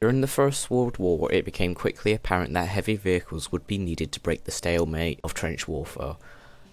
During the First World War, it became quickly apparent that heavy vehicles would be needed to break the stalemate of trench warfare.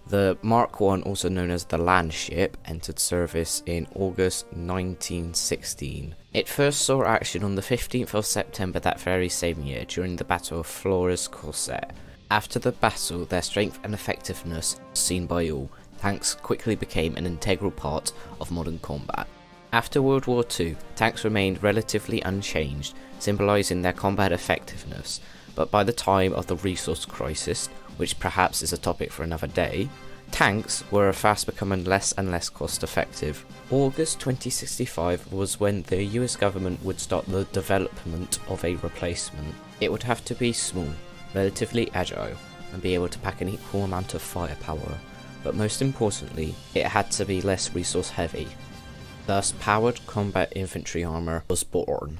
The Mark I, also known as the Land Ship, entered service in August 1916. It first saw action on the 15th of September that very same year during the Battle of Flers-Courcelette. After the battle, their strength and effectiveness, seen by all, tanks quickly became an integral part of modern combat. After World War II, tanks remained relatively unchanged, symbolising their combat effectiveness, but by the time of the resource crisis, which perhaps is a topic for another day, tanks were fast becoming less and less cost effective. August 2065 was when the US government would start the development of a replacement. It would have to be small, relatively agile, and be able to pack an equal amount of firepower, but most importantly, it had to be less resource heavy. Thus, powered combat infantry armour was born.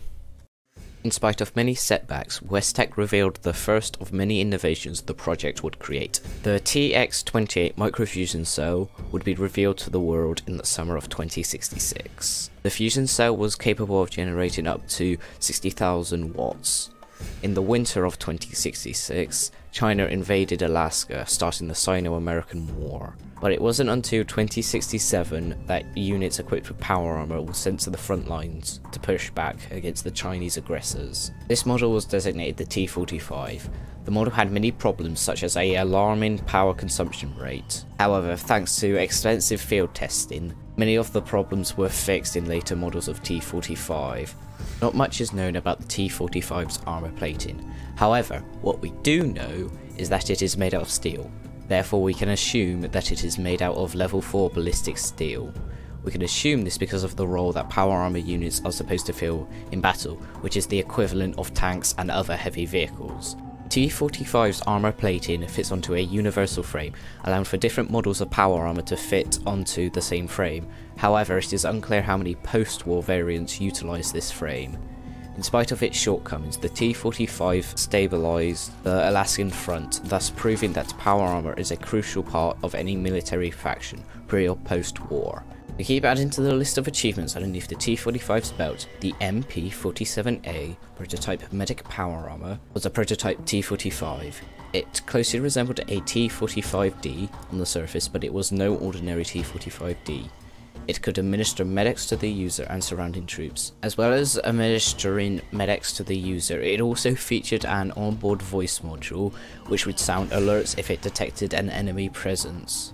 In spite of many setbacks, West Tek revealed the first of many innovations the project would create. The TX-28 microfusion cell would be revealed to the world in the summer of 2066. The fusion cell was capable of generating up to 60,000 watts. In the winter of 2066, China invaded Alaska, starting the Sino-American War. But it wasn't until 2067 that units equipped with power armor were sent to the front lines to push back against the Chinese aggressors. This model was designated the T-45. The model had many problems such as a alarming power consumption rate. However, thanks to extensive field testing, many of the problems were fixed in later models of T-45. Not much is known about the T-45's armor plating. However, what we do know is that it is made out of steel. Therefore, we can assume that it is made out of level 4 ballistic steel. We can assume this because of the role that power armor units are supposed to fill in battle, which is the equivalent of tanks and other heavy vehicles. T-45's armor plating fits onto a universal frame, allowing for different models of power armor to fit onto the same frame. However, it is unclear how many post-war variants utilize this frame. In spite of its shortcomings, the T-45 stabilized the Alaskan front, thus proving that power armor is a crucial part of any military faction, pre or post-war. To keep adding to the list of achievements underneath the T-45's belt, the MP-47A prototype medic power armor was a prototype T-45. It closely resembled a T-45D on the surface, but it was no ordinary T-45D. It could administer medics to the user and surrounding troops. As well as administering medics to the user, it also featured an onboard voice module which would sound alerts if it detected an enemy presence.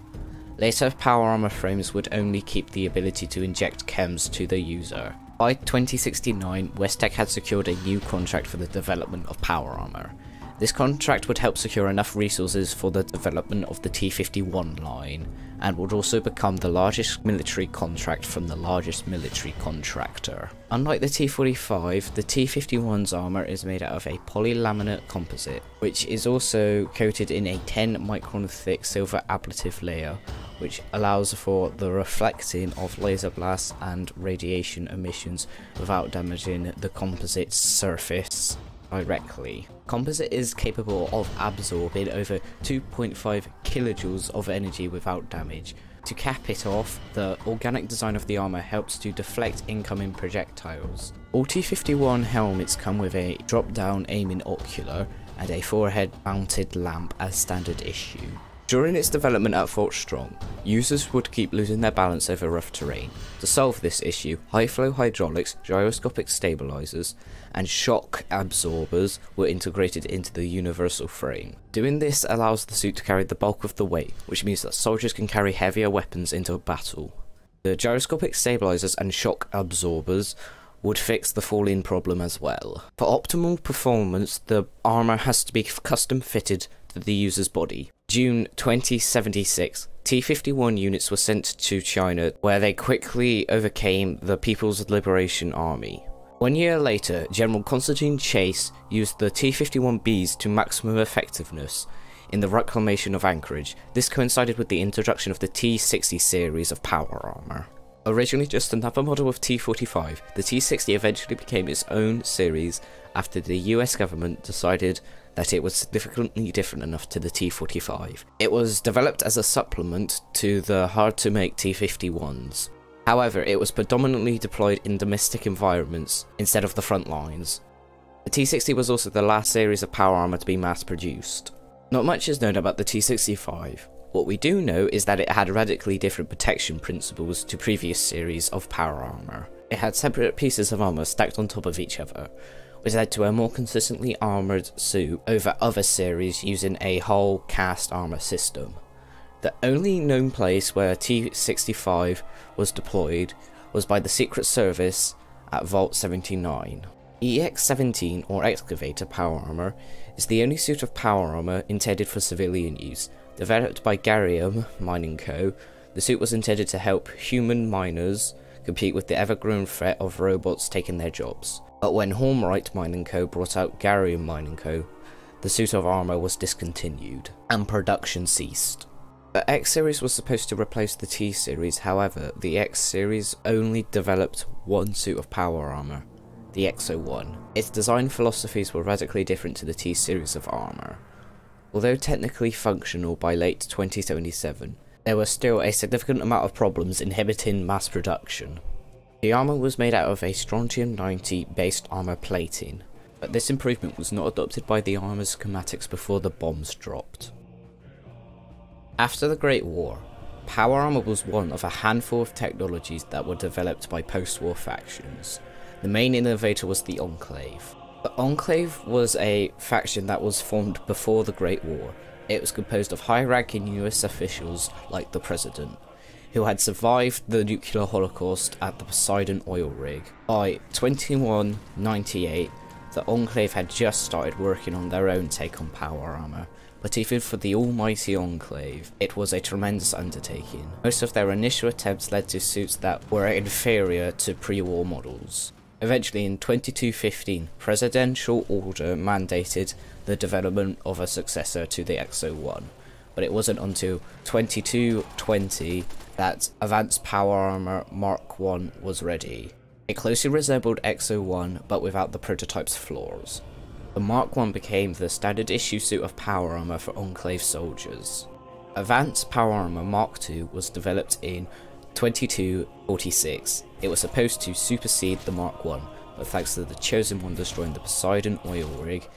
Later power armor frames would only keep the ability to inject chems to the user. By 2069, West Tek had secured a new contract for the development of power armor. This contract would help secure enough resources for the development of the T-51 line, and would also become the largest military contract from the largest military contractor. Unlike the T-45, the T-51's armour is made out of a polylaminate composite, which is also coated in a 10 micron thick silver ablative layer, which allows for the reflecting of laser blasts and radiation emissions without damaging the composite's surface directly. Composite is capable of absorbing over 2.5 kilojoules of energy without damage. To cap it off, the organic design of the armor helps to deflect incoming projectiles. All T-51 helmets come with a drop-down aiming ocular and a forehead mounted lamp as standard issue. During its development at Fort Strong, users would keep losing their balance over rough terrain. To solve this issue, high-flow hydraulics, gyroscopic stabilizers, and shock absorbers were integrated into the universal frame. Doing this allows the suit to carry the bulk of the weight, which means that soldiers can carry heavier weapons into battle. The gyroscopic stabilizers and shock absorbers would fix the fall-in problem as well. For optimal performance, the armor has to be custom fitted to the user's body. June 2076, T-51 units were sent to China where they quickly overcame the People's Liberation Army. One year later, General Constantine Chase used the T-51Bs to maximum effectiveness in the reclamation of Anchorage. This coincided with the introduction of the T-60 series of power armor. Originally just another model of T-45, the T-60 eventually became its own series after the US government decided that it was significantly different enough to the T-45. It was developed as a supplement to the hard-to-make T-51s. However, it was predominantly deployed in domestic environments instead of the front lines. The T60 was also the last series of power armor to be mass produced. Not much is known about the T65. What we do know is that it had radically different protection principles to previous series of power armor. It had separate pieces of armor stacked on top of each other, which led to a more consistently armoured suit over other series using a whole cast armour system. The only known place where T-65 was deployed was by the Secret Service at Vault 79. EX-17 or Excavator Power Armor is the only suit of power armor intended for civilian use. Developed by Garrahan Mining Co., the suit was intended to help human miners compete with the ever-growing threat of robots taking their jobs. But when Hornwright Mining Co. brought out Garrahan Mining Co., the suit of armor was discontinued, and production ceased. The X series was supposed to replace the T series, however, the X series only developed one suit of power armor, the X-01. Its design philosophies were radically different to the T series of armor. Although technically functional by late 2077, there was still a significant amount of problems inhibiting mass production. The armor was made out of a strontium-90 based armor plating, but this improvement was not adopted by the armor's schematics before the bombs dropped. After the Great War, power armor was one of a handful of technologies that were developed by post-war factions. The main innovator was the Enclave. The Enclave was a faction that was formed before the Great War. It was composed of high-ranking US officials like the President, who had survived the nuclear holocaust at the Poseidon oil rig. By 2198, the Enclave had just started working on their own take on power armor, but even for the almighty Enclave, it was a tremendous undertaking. Most of their initial attempts led to suits that were inferior to pre-war models. Eventually in 2215, presidential order mandated the development of a successor to the X-01, but it wasn't until 2220 that Advanced Power Armor Mark 1 was ready. It closely resembled X-01 but without the prototype's flaws. The Mark 1 became the standard issue suit of power armor for Enclave soldiers. Advanced Power Armor Mark II was developed in 2246. It was supposed to supersede the Mark 1, but thanks to the Chosen One destroying the Poseidon oil rig,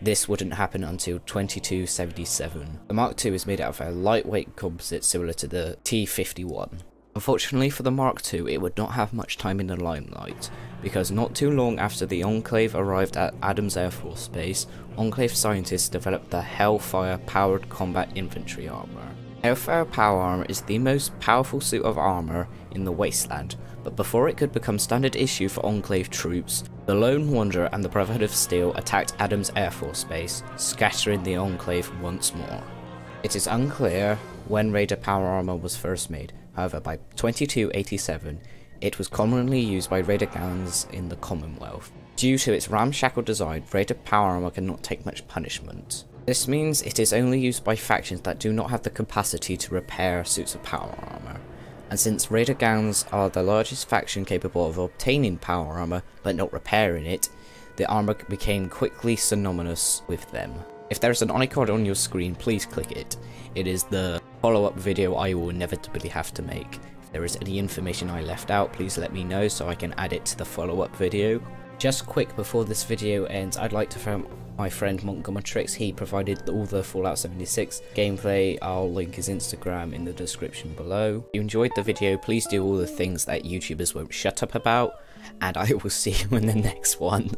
this wouldn't happen until 2277. The Mark II is made out of a lightweight composite similar to the T51. Unfortunately for the Mark II, it would not have much time in the limelight, because not too long after the Enclave arrived at Adams Air Force Base, Enclave scientists developed the Hellfire-powered combat infantry armor. Hellfire Power Armor is the most powerful suit of armor in the Wasteland, but before it could become standard issue for Enclave troops, the Lone Wanderer and the Brotherhood of Steel attacked Adams Air Force Base, scattering the Enclave once more. It is unclear when Raider Power Armor was first made, However, by 2287, it was commonly used by Raider gangs in the Commonwealth. Due to its ramshackle design, Raider power armor cannot take much punishment. This means it is only used by factions that do not have the capacity to repair suits of power armor. And since Raider gangs are the largest faction capable of obtaining power armor but not repairing it, the armor became quickly synonymous with them. If there is an icon on your screen, please click it. It is the follow-up video I will inevitably have to make. If there is any information I left out, please let me know so I can add it to the follow-up video. Just quick before this video ends, I'd like to thank my friend Montgomatrix. He provided all the Fallout 76 gameplay. I'll link his Instagram in the description below. If you enjoyed the video, please do all the things that YouTubers won't shut up about, and I will see you in the next one.